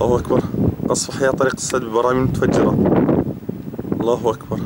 الله أكبر. أصبح أحياء طريق السد ببراميل متفجرة. الله أكبر.